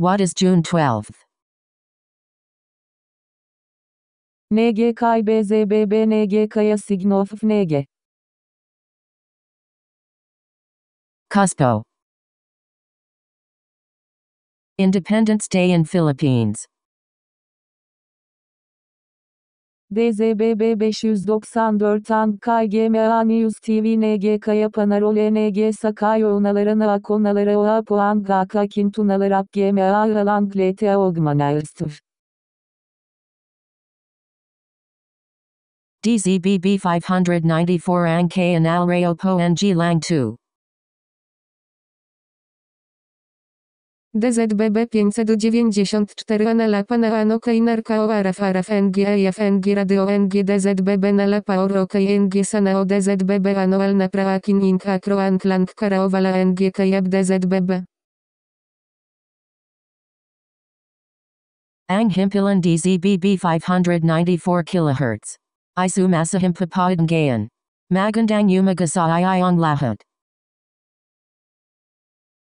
What is June 12th? NGK BZBB NGK'ya Signof NG. Cusco. Independence Day in Philippines. DZBB 594 an KGMA News TV NGK'ya Panarol NG Sakayo Unalarına Akonalara Oa Puan Gaka Kintunalar GMA Alang LTA Ogmanalstır. DZBB 594 Ang K Anal Rayo Po Ng Lang 2. DZBB 594 Analepa Naano Keinarka ORF RF NG EF NG Radio NG DZBB Nalepa Oro NG Sanao DZBB Anual Napraakin Ink Akro Anklang Karaovala NG Kajab DZBB Ang Himpilan DZBB 594 kHz. Isu Masahimpapadan Gayan. Magandang Umaga sa Iong Lahat.